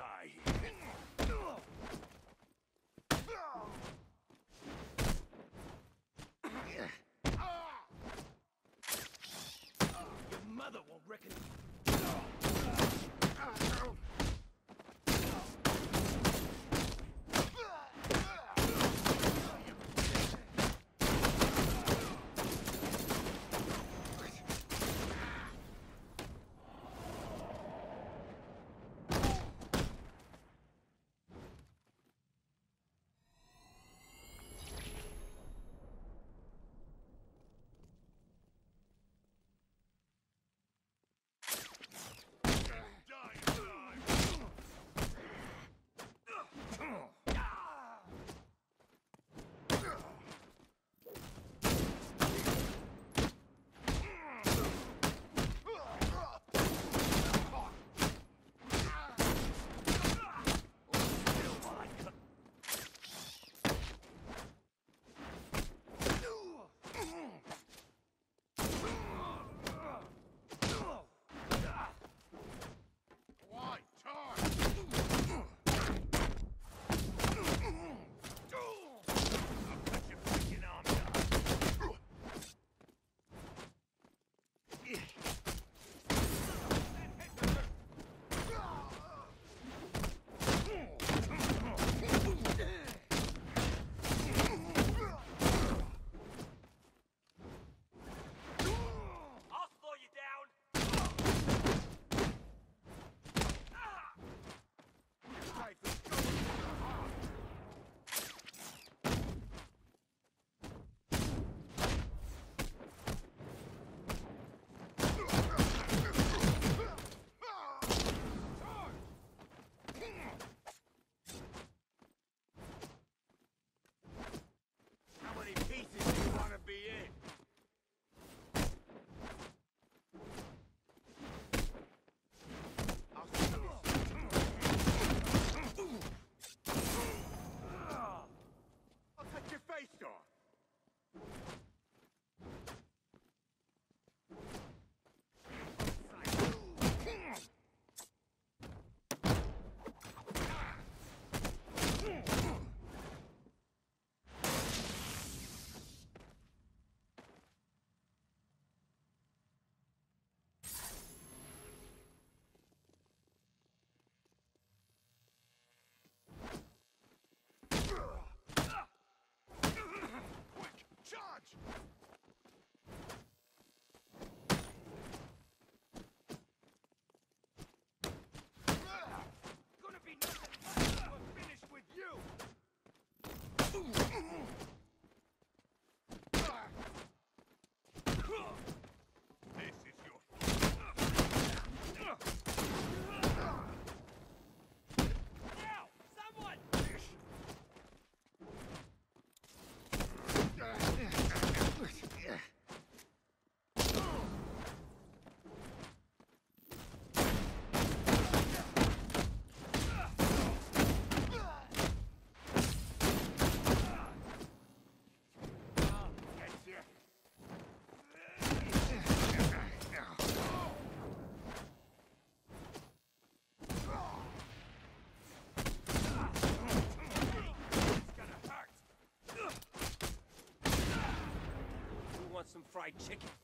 die. Your mother won't reckon. Chicken?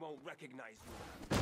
Won't recognize you.